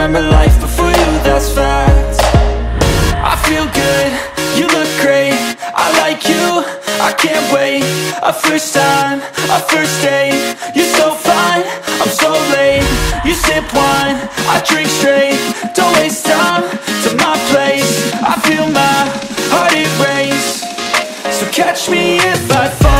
remember life before you, that's fact I feel good, you look great. I like you, I can't wait. A first time, a first date. You're so fine, I'm so late. You sip wine, I drink straight. Don't waste time to my place. I feel my heart it erase So catch me if I fall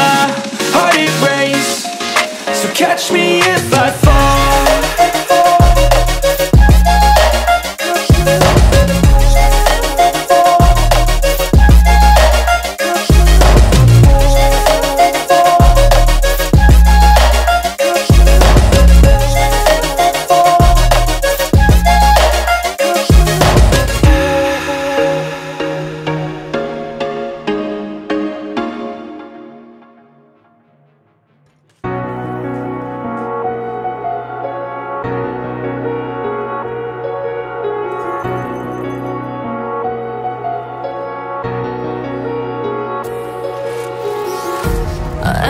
catch me if I fall